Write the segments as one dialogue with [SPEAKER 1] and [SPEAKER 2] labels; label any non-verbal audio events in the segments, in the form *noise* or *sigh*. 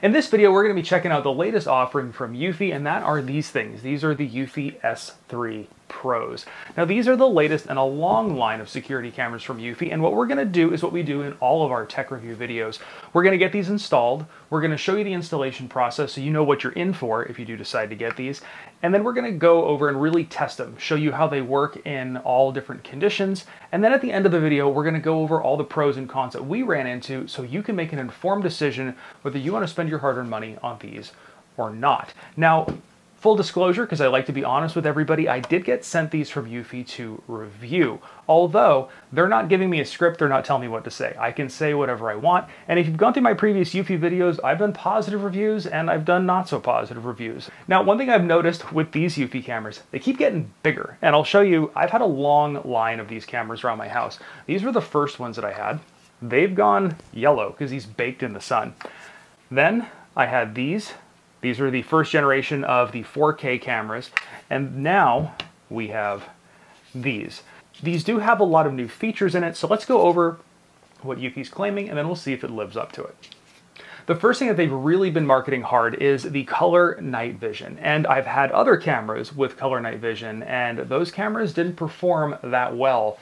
[SPEAKER 1] In this video, we're going to be checking out the latest offering from Eufy, and that are these things. These are the Eufy S3 Pros. Now these are the latest in a long line of security cameras from Eufy and what we're going to do is what we do in all of our tech review videos. We're going to get these installed, we're going to show you the installation process so you know what you're in for if you do decide to get these, and then we're going to go over and really test them, show you how they work in all different conditions, and then at the end of the video we're going to go over all the pros and cons that we ran into so you can make an informed decision whether you want to spend your hard-earned money on these or not. Now, Full disclosure, because I like to be honest with everybody, I did get sent these from Eufy to review. Although, they're not giving me a script, they're not telling me what to say. I can say whatever I want, and if you've gone through my previous Eufy videos, I've done positive reviews and I've done not so positive reviews. Now, one thing I've noticed with these Eufy cameras, they keep getting bigger, and I'll show you, I've had a long line of these cameras around my house. These were the first ones that I had. They've gone yellow, because he's baked in the sun. Then, I had these, these are the first generation of the 4K cameras. And now we have these. These do have a lot of new features in it, so let's go over what Eufy's claiming, and then we'll see if it lives up to it. The first thing that they've really been marketing hard is the color night vision. And I've had other cameras with color night vision, and those cameras didn't perform that well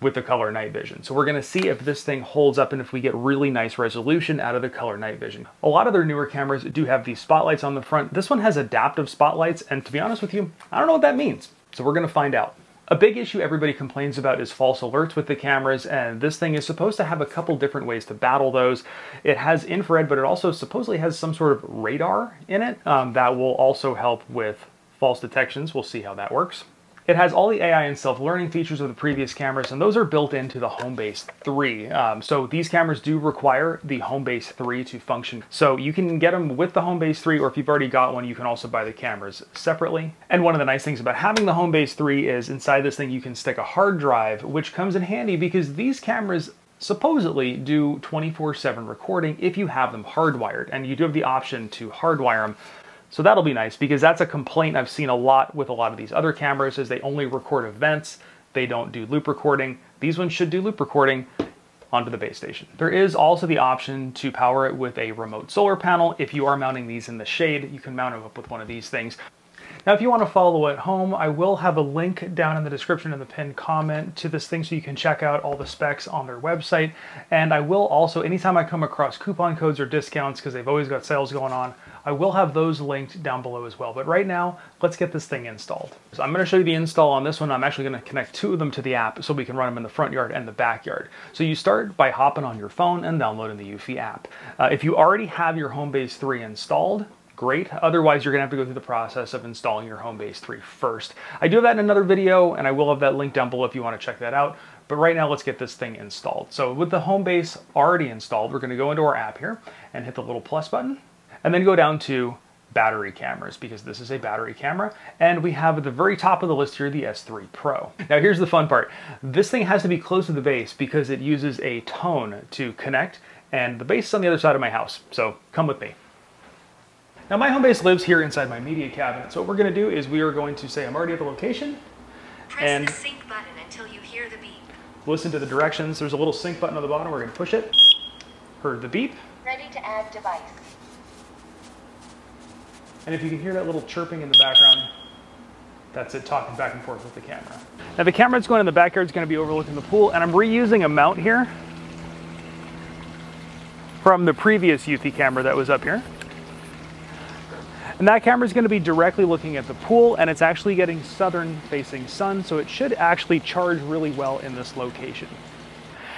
[SPEAKER 1] with the color night vision. So we're gonna see if this thing holds up and if we get really nice resolution out of the color night vision. A lot of their newer cameras do have these spotlights on the front. This one has adaptive spotlights, and to be honest with you, I don't know what that means. So we're gonna find out. A big issue everybody complains about is false alerts with the cameras, and this thing is supposed to have a couple different ways to battle those. It has infrared, but it also supposedly has some sort of radar in it um, that will also help with false detections. We'll see how that works. It has all the AI and self-learning features of the previous cameras, and those are built into the Homebase 3. Um, so these cameras do require the Homebase 3 to function. So you can get them with the Homebase 3, or if you've already got one, you can also buy the cameras separately. And one of the nice things about having the Homebase 3 is inside this thing you can stick a hard drive, which comes in handy because these cameras supposedly do 24-7 recording if you have them hardwired, and you do have the option to hardwire them so that'll be nice because that's a complaint I've seen a lot with a lot of these other cameras is they only record events. They don't do loop recording. These ones should do loop recording onto the base station. There is also the option to power it with a remote solar panel. If you are mounting these in the shade, you can mount them up with one of these things. Now, if you want to follow at home, I will have a link down in the description in the pinned comment to this thing so you can check out all the specs on their website. And I will also, anytime I come across coupon codes or discounts, because they've always got sales going on, I will have those linked down below as well. But right now, let's get this thing installed. So I'm going to show you the install on this one. I'm actually going to connect two of them to the app so we can run them in the front yard and the backyard. So you start by hopping on your phone and downloading the Eufy app. Uh, if you already have your Homebase 3 installed, great. Otherwise, you're gonna have to go through the process of installing your Homebase 3 first. I do have that in another video, and I will have that link down below if you wanna check that out. But right now, let's get this thing installed. So with the Homebase already installed, we're gonna go into our app here and hit the little plus button, and then go down to battery cameras because this is a battery camera and we have at the very top of the list here the S3 Pro. Now here's the fun part. This thing has to be close to the base because it uses a tone to connect and the base is on the other side of my house. So come with me. Now my home base lives here inside my media cabinet. So what we're gonna do is we are going to say I'm already at the location.
[SPEAKER 2] Press and the sync button until you hear the beep.
[SPEAKER 1] Listen to the directions. There's a little sync button on the bottom. We're gonna push it. Heard the beep.
[SPEAKER 2] Ready to add device.
[SPEAKER 1] And if you can hear that little chirping in the background, that's it talking back and forth with the camera. Now the camera that's going in the backyard is going to be overlooking the pool and I'm reusing a mount here from the previous Eufy camera that was up here. And that camera is going to be directly looking at the pool and it's actually getting southern facing sun, so it should actually charge really well in this location.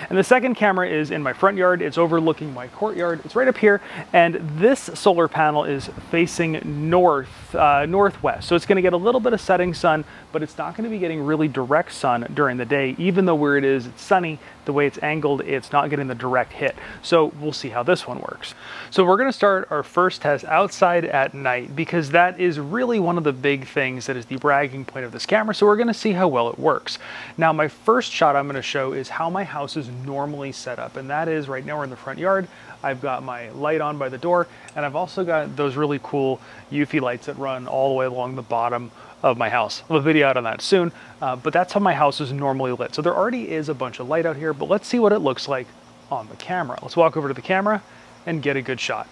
[SPEAKER 1] And the second camera is in my front yard. It's overlooking my courtyard. It's right up here. And this solar panel is facing north, uh, northwest. So it's gonna get a little bit of setting sun, but it's not gonna be getting really direct sun during the day, even though where it is, it's sunny, the way it's angled, it's not getting the direct hit. So we'll see how this one works. So we're gonna start our first test outside at night because that is really one of the big things that is the bragging point of this camera. So we're gonna see how well it works. Now my first shot I'm gonna show is how my house is normally set up. And that is right now we're in the front yard. I've got my light on by the door, and I've also got those really cool Eufy lights that run all the way along the bottom of my house. I'll have a video out on that soon, uh, but that's how my house is normally lit. So there already is a bunch of light out here, but let's see what it looks like on the camera. Let's walk over to the camera and get a good shot.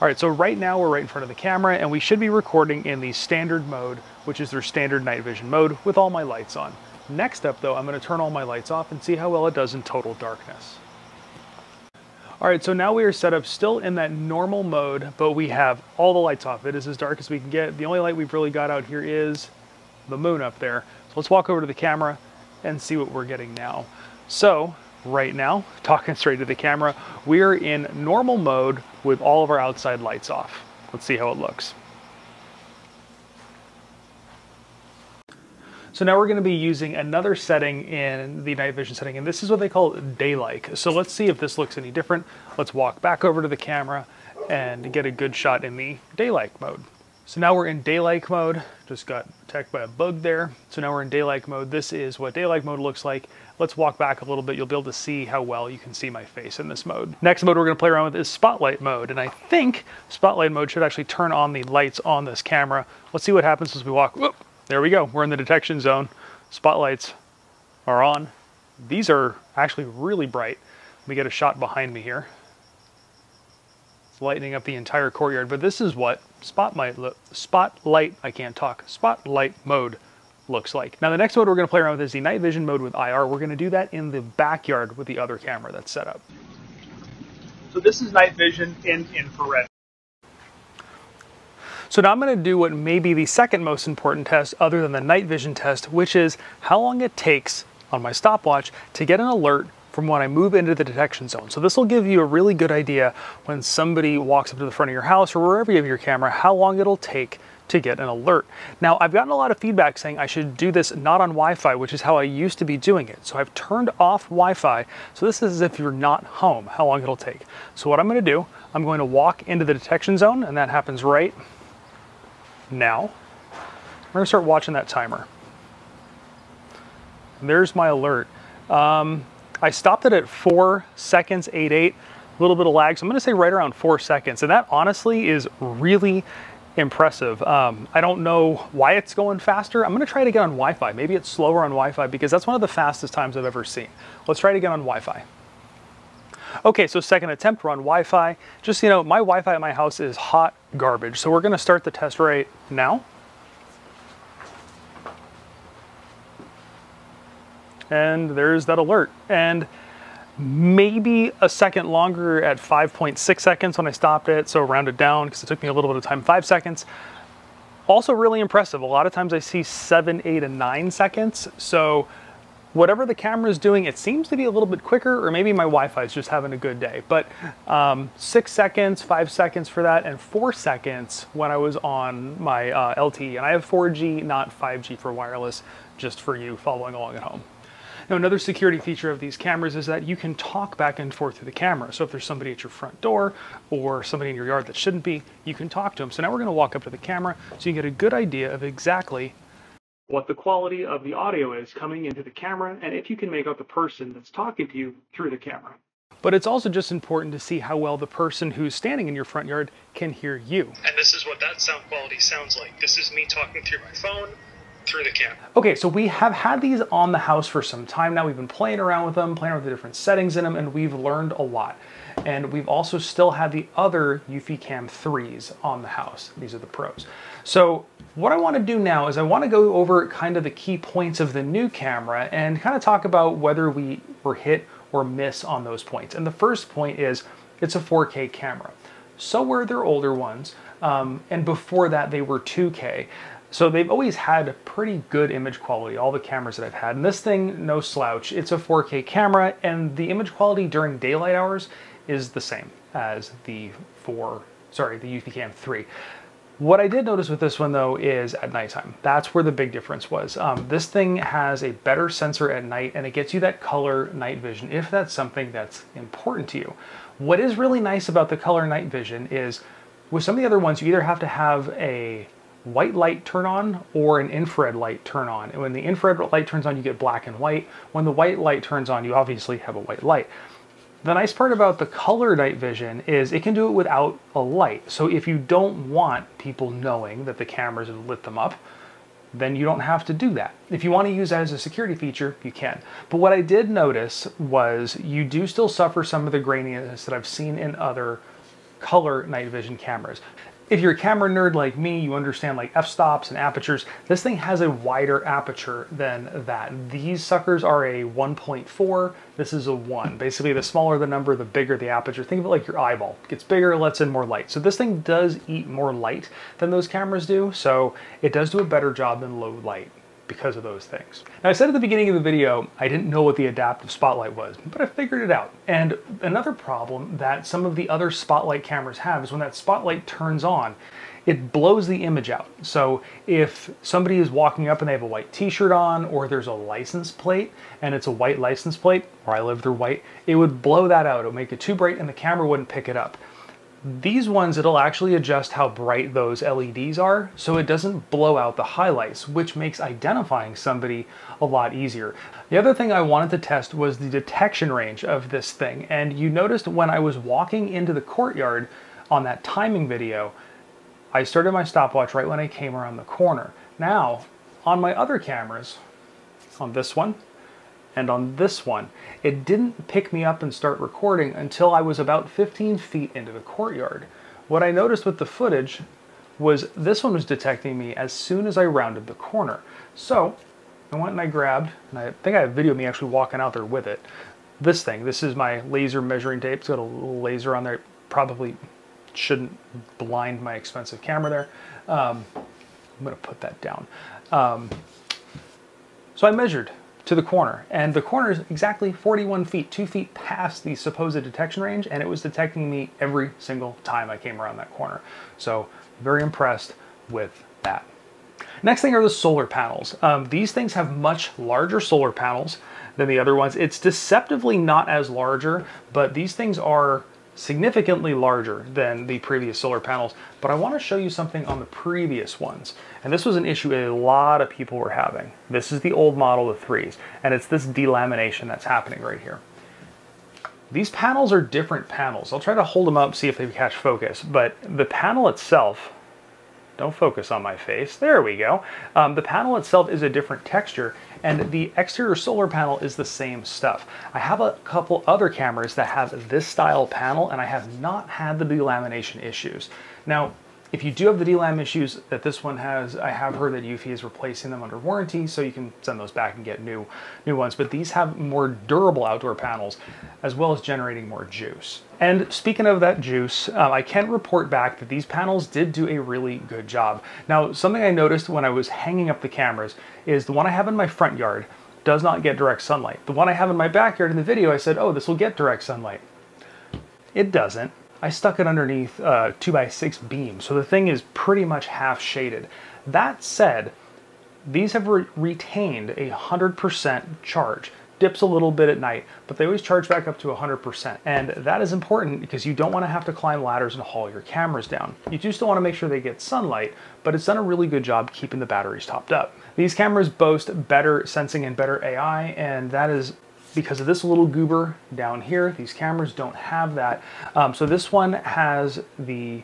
[SPEAKER 1] All right, so right now we're right in front of the camera and we should be recording in the standard mode, which is their standard night vision mode with all my lights on. Next up though, I'm gonna turn all my lights off and see how well it does in total darkness. All right, so now we are set up still in that normal mode, but we have all the lights off. It is as dark as we can get. The only light we've really got out here is the moon up there. So let's walk over to the camera and see what we're getting now. So right now, *laughs* talking straight to the camera, we're in normal mode with all of our outside lights off. Let's see how it looks. So now we're going to be using another setting in the night vision setting, and this is what they call daylight. So let's see if this looks any different. Let's walk back over to the camera and get a good shot in the daylight mode. So now we're in daylight mode. Just got attacked by a bug there. So now we're in daylight mode. This is what daylight mode looks like. Let's walk back a little bit. You'll be able to see how well you can see my face in this mode. Next mode we're gonna play around with is spotlight mode. And I think spotlight mode should actually turn on the lights on this camera. Let's see what happens as we walk. Whoop, there we go. We're in the detection zone. Spotlights are on. These are actually really bright. Let me get a shot behind me here. It's lighting up the entire courtyard, but this is what spotlight, spotlight, I can't talk, spotlight mode looks like. Now the next mode we're gonna play around with is the night vision mode with IR. We're gonna do that in the backyard with the other camera that's set up. So this is night vision in infrared. So now I'm going to do what may be the second most important test other than the night vision test, which is how long it takes on my stopwatch to get an alert from when I move into the detection zone. So this will give you a really good idea when somebody walks up to the front of your house or wherever you have your camera, how long it'll take to get an alert. Now, I've gotten a lot of feedback saying I should do this not on Wi-Fi, which is how I used to be doing it. So I've turned off Wi-Fi. So this is as if you're not home, how long it'll take. So what I'm gonna do, I'm going to walk into the detection zone, and that happens right now. We're gonna start watching that timer. There's my alert. Um, I stopped it at four seconds, eight, eight, a little bit of lag. So I'm gonna say right around four seconds. And that honestly is really impressive. Um, I don't know why it's going faster. I'm gonna try it again on Wi-Fi. Maybe it's slower on Wi-Fi because that's one of the fastest times I've ever seen. Let's try it again on Wi-Fi. Okay, so second attempt, we're on Wi-Fi. Just, you know, my Wi-Fi at my house is hot garbage. So we're gonna start the test right now. And there's that alert. And maybe a second longer at 5.6 seconds when I stopped it. So rounded down because it took me a little bit of time, five seconds. Also really impressive. A lot of times I see seven, eight, and nine seconds. So whatever the camera is doing, it seems to be a little bit quicker, or maybe my Wi-Fi is just having a good day. But um, six seconds, five seconds for that, and four seconds when I was on my uh, LTE. And I have 4G, not 5G for wireless, just for you following along at home. Now, another security feature of these cameras is that you can talk back and forth through the camera. So if there's somebody at your front door or somebody in your yard that shouldn't be, you can talk to them. So now we're gonna walk up to the camera so you get a good idea of exactly what the quality of the audio is coming into the camera and if you can make out the person that's talking to you through the camera. But it's also just important to see how well the person who's standing in your front yard can hear you. And this is what that sound quality sounds like. This is me talking through my phone through the camera. Okay, so we have had these on the house for some time now. We've been playing around with them, playing with the different settings in them, and we've learned a lot. And we've also still had the other Eufy Cam 3s on the house. These are the pros. So what I want to do now is I want to go over kind of the key points of the new camera and kind of talk about whether we were hit or miss on those points. And the first point is it's a 4K camera. So were their older ones. Um, and before that, they were 2K. So they've always had pretty good image quality, all the cameras that I've had. And this thing, no slouch. It's a 4K camera, and the image quality during daylight hours is the same as the 4, sorry, the Cam 3. What I did notice with this one though is at nighttime. That's where the big difference was. Um, this thing has a better sensor at night and it gets you that color night vision if that's something that's important to you. What is really nice about the color night vision is with some of the other ones, you either have to have a white light turn on or an infrared light turn on. And when the infrared light turns on, you get black and white. When the white light turns on, you obviously have a white light. The nice part about the color night vision is it can do it without a light. So if you don't want people knowing that the cameras have lit them up, then you don't have to do that. If you want to use that as a security feature, you can. But what I did notice was you do still suffer some of the graininess that I've seen in other color night vision cameras. If you're a camera nerd like me, you understand like f-stops and apertures. This thing has a wider aperture than that. These suckers are a 1.4, this is a 1. Basically, the smaller the number, the bigger the aperture. Think of it like your eyeball. It gets bigger, lets in more light. So this thing does eat more light than those cameras do, so it does do a better job than low light because of those things. Now I said at the beginning of the video, I didn't know what the adaptive spotlight was, but I figured it out. And another problem that some of the other spotlight cameras have is when that spotlight turns on, it blows the image out. So if somebody is walking up and they have a white t-shirt on, or there's a license plate and it's a white license plate, or I live through white, it would blow that out. It would make it too bright and the camera wouldn't pick it up. These ones, it'll actually adjust how bright those LEDs are so it doesn't blow out the highlights, which makes identifying somebody a lot easier. The other thing I wanted to test was the detection range of this thing. And you noticed when I was walking into the courtyard on that timing video, I started my stopwatch right when I came around the corner. Now, on my other cameras, on this one, and on this one, it didn't pick me up and start recording until I was about 15 feet into the courtyard. What I noticed with the footage was this one was detecting me as soon as I rounded the corner. So I went and I grabbed, and I think I have video of me actually walking out there with it. This thing, this is my laser measuring tape. It's got a little laser on there. Probably shouldn't blind my expensive camera there. Um, I'm gonna put that down. Um, so I measured to the corner. And the corner is exactly 41 feet, two feet past the supposed detection range, and it was detecting me every single time I came around that corner. So very impressed with that. Next thing are the solar panels. Um, these things have much larger solar panels than the other ones. It's deceptively not as larger, but these things are significantly larger than the previous solar panels, but I want to show you something on the previous ones. And this was an issue a lot of people were having. This is the old model of threes, and it's this delamination that's happening right here. These panels are different panels. I'll try to hold them up, see if they catch focus, but the panel itself, don't focus on my face, there we go. Um, the panel itself is a different texture, and the exterior solar panel is the same stuff. I have a couple other cameras that have this style panel and I have not had the delamination issues. Now, if you do have the delam issues that this one has, I have heard that Eufy is replacing them under warranty, so you can send those back and get new, new ones. But these have more durable outdoor panels, as well as generating more juice. And speaking of that juice, um, I can report back that these panels did do a really good job. Now, something I noticed when I was hanging up the cameras is the one I have in my front yard does not get direct sunlight. The one I have in my backyard in the video, I said, oh, this will get direct sunlight. It doesn't. I stuck it underneath uh, a 2x6 beam, so the thing is pretty much half shaded. That said, these have re retained a 100% charge. Dips a little bit at night, but they always charge back up to 100%. And that is important because you don't want to have to climb ladders and haul your cameras down. You do still want to make sure they get sunlight, but it's done a really good job keeping the batteries topped up. These cameras boast better sensing and better AI, and that is because of this little goober down here. These cameras don't have that. Um, so this one has the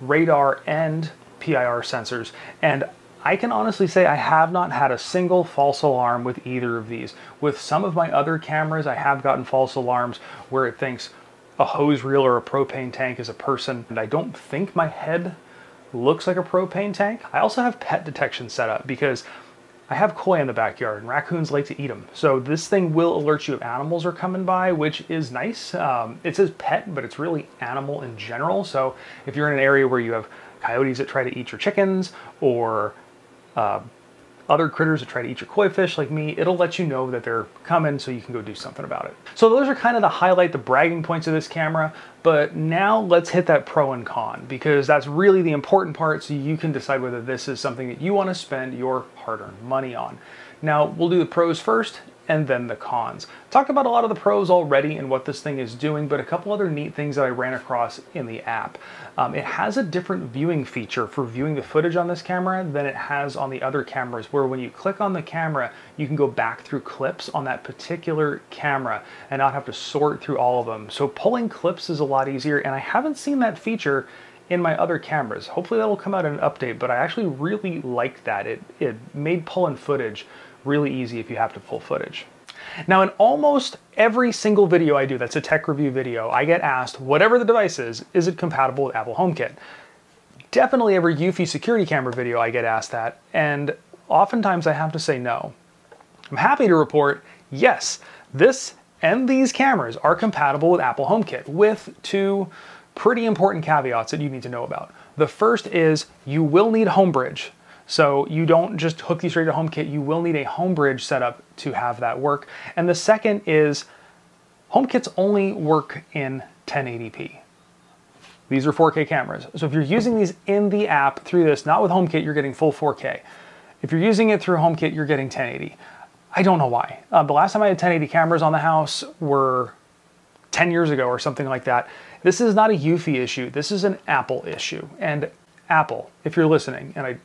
[SPEAKER 1] radar and PIR sensors. And I can honestly say I have not had a single false alarm with either of these. With some of my other cameras, I have gotten false alarms where it thinks a hose reel or a propane tank is a person. And I don't think my head looks like a propane tank. I also have pet detection set up because I have koi in the backyard and raccoons like to eat them. So this thing will alert you if animals are coming by, which is nice. Um, it says pet, but it's really animal in general. So if you're in an area where you have coyotes that try to eat your chickens or uh, other critters that try to eat your koi fish like me, it'll let you know that they're coming so you can go do something about it. So those are kind of the highlight, the bragging points of this camera, but now let's hit that pro and con because that's really the important part so you can decide whether this is something that you want to spend your hard-earned money on. Now we'll do the pros first and then the cons. Talked about a lot of the pros already and what this thing is doing, but a couple other neat things that I ran across in the app. Um, it has a different viewing feature for viewing the footage on this camera than it has on the other cameras, where when you click on the camera, you can go back through clips on that particular camera and not have to sort through all of them. So pulling clips is a lot easier, and I haven't seen that feature in my other cameras. Hopefully that'll come out in an update, but I actually really liked that. It, it made pulling footage really easy if you have to pull footage. Now in almost every single video I do that's a tech review video, I get asked, whatever the device is, is it compatible with Apple HomeKit? Definitely every Eufy security camera video I get asked that, and oftentimes I have to say no. I'm happy to report, yes, this and these cameras are compatible with Apple HomeKit with two pretty important caveats that you need to know about. The first is you will need HomeBridge. So you don't just hook these straight to HomeKit, you will need a HomeBridge setup to have that work. And the second is HomeKits only work in 1080p. These are 4K cameras. So if you're using these in the app through this, not with HomeKit, you're getting full 4K. If you're using it through HomeKit, you're getting 1080. I don't know why. Uh, the last time I had 1080 cameras on the house were 10 years ago or something like that. This is not a Eufy issue. This is an Apple issue. And Apple, if you're listening, and I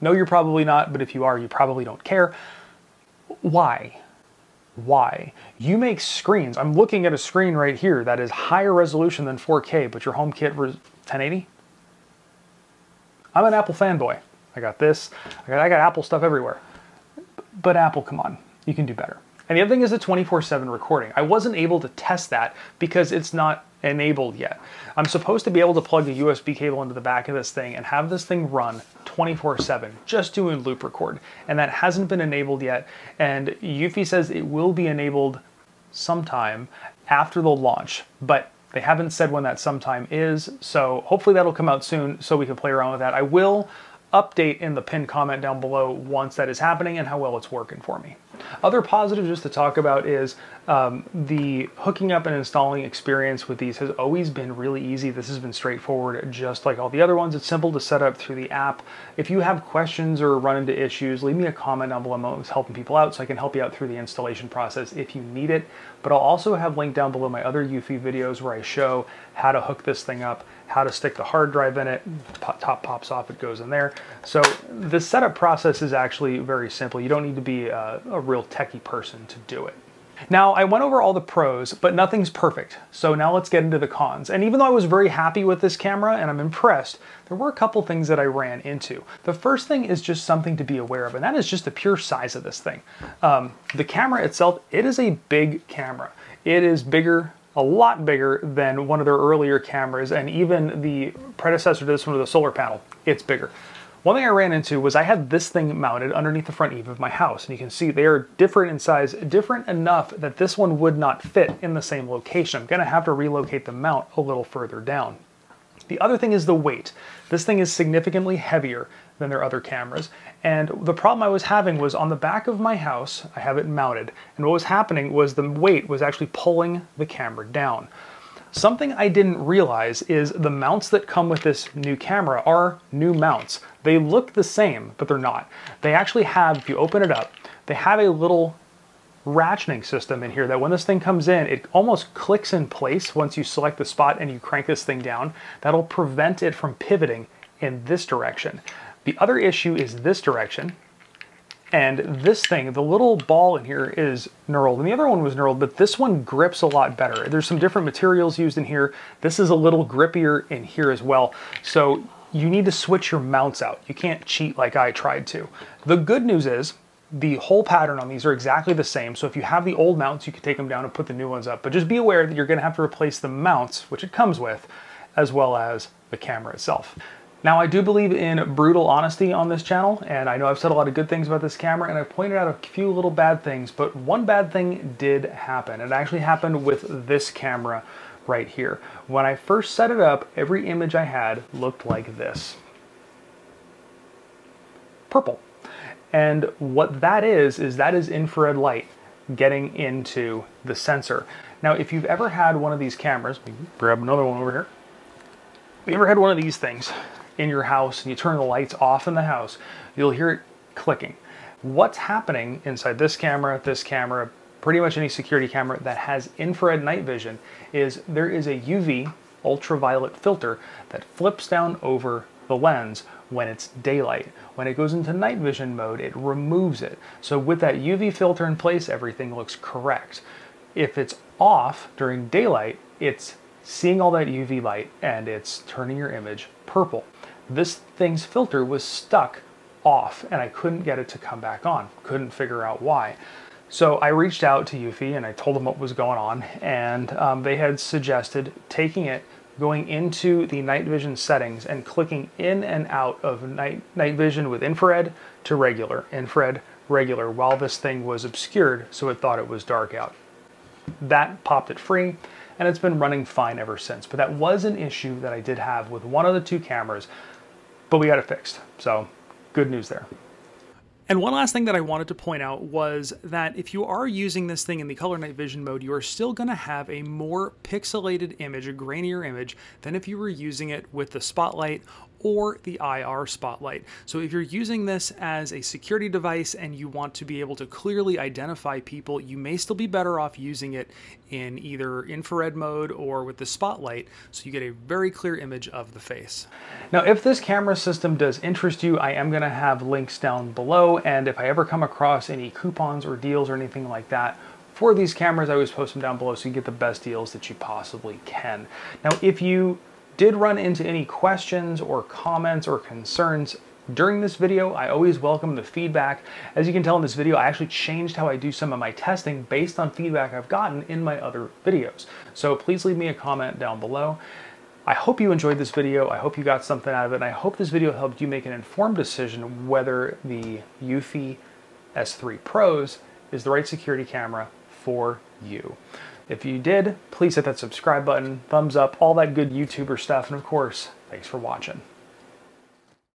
[SPEAKER 1] know you're probably not, but if you are, you probably don't care. Why? Why? You make screens. I'm looking at a screen right here that is higher resolution than 4K, but your home HomeKit 1080? I'm an Apple fanboy. I got this. I got, I got Apple stuff everywhere. But Apple, come on, you can do better. And the other thing is the 24-7 recording. I wasn't able to test that because it's not enabled yet. I'm supposed to be able to plug a USB cable into the back of this thing and have this thing run 24-7, just doing loop record. And that hasn't been enabled yet. And Eufy says it will be enabled sometime after the launch, but they haven't said when that sometime is. So hopefully that'll come out soon so we can play around with that. I will update in the pinned comment down below once that is happening and how well it's working for me. Other positives just to talk about is um, the hooking up and installing experience with these has always been really easy. This has been straightforward just like all the other ones. It's simple to set up through the app. If you have questions or run into issues, leave me a comment down below. I'm always helping people out so I can help you out through the installation process if you need it. But I'll also have linked down below my other Eufy videos where I show how to hook this thing up how to stick the hard drive in it. Top pops off, it goes in there. So the setup process is actually very simple. You don't need to be a, a real techie person to do it. Now, I went over all the pros, but nothing's perfect. So now let's get into the cons. And even though I was very happy with this camera and I'm impressed, there were a couple things that I ran into. The first thing is just something to be aware of, and that is just the pure size of this thing. Um, the camera itself, it is a big camera. It is bigger a lot bigger than one of their earlier cameras and even the predecessor to this one with the solar panel, it's bigger. One thing I ran into was I had this thing mounted underneath the front eave of my house and you can see they are different in size, different enough that this one would not fit in the same location. I'm gonna have to relocate the mount a little further down. The other thing is the weight. This thing is significantly heavier than their other cameras. And the problem I was having was on the back of my house, I have it mounted, and what was happening was the weight was actually pulling the camera down. Something I didn't realize is the mounts that come with this new camera are new mounts. They look the same, but they're not. They actually have, if you open it up, they have a little ratcheting system in here that when this thing comes in, it almost clicks in place once you select the spot and you crank this thing down. That'll prevent it from pivoting in this direction. The other issue is this direction. And this thing, the little ball in here is knurled, and the other one was knurled, but this one grips a lot better. There's some different materials used in here. This is a little grippier in here as well. So you need to switch your mounts out. You can't cheat like I tried to. The good news is the whole pattern on these are exactly the same. So if you have the old mounts, you can take them down and put the new ones up. But just be aware that you're gonna have to replace the mounts, which it comes with, as well as the camera itself. Now, I do believe in brutal honesty on this channel, and I know I've said a lot of good things about this camera, and I've pointed out a few little bad things, but one bad thing did happen. It actually happened with this camera right here. When I first set it up, every image I had looked like this. Purple. And what that is, is that is infrared light getting into the sensor. Now, if you've ever had one of these cameras, grab another one over here. If you ever had one of these things, in your house and you turn the lights off in the house, you'll hear it clicking. What's happening inside this camera, this camera, pretty much any security camera that has infrared night vision is there is a UV ultraviolet filter that flips down over the lens when it's daylight. When it goes into night vision mode, it removes it. So with that UV filter in place, everything looks correct. If it's off during daylight, it's seeing all that UV light and it's turning your image purple this thing's filter was stuck off and I couldn't get it to come back on. Couldn't figure out why. So I reached out to Eufy and I told them what was going on, and um, they had suggested taking it, going into the night vision settings, and clicking in and out of night, night vision with infrared to regular, infrared, regular, while this thing was obscured so it thought it was dark out. That popped it free, and it's been running fine ever since. But that was an issue that I did have with one of the two cameras, but we got it fixed. So good news there. And one last thing that I wanted to point out was that if you are using this thing in the color night vision mode, you are still going to have a more pixelated image, a grainier image, than if you were using it with the spotlight or the IR spotlight. So if you're using this as a security device and you want to be able to clearly identify people, you may still be better off using it in either infrared mode or with the spotlight so you get a very clear image of the face. Now if this camera system does interest you, I am going to have links down below and if I ever come across any coupons or deals or anything like that, for these cameras, I always post them down below so you get the best deals that you possibly can. Now, if you did run into any questions or comments or concerns during this video, I always welcome the feedback. As you can tell in this video, I actually changed how I do some of my testing based on feedback I've gotten in my other videos. So please leave me a comment down below. I hope you enjoyed this video. I hope you got something out of it. And I hope this video helped you make an informed decision whether the Eufy S3 Pros is the right security camera for you. If you did, please hit that subscribe button, thumbs up, all that good YouTuber stuff, and of course, thanks for watching.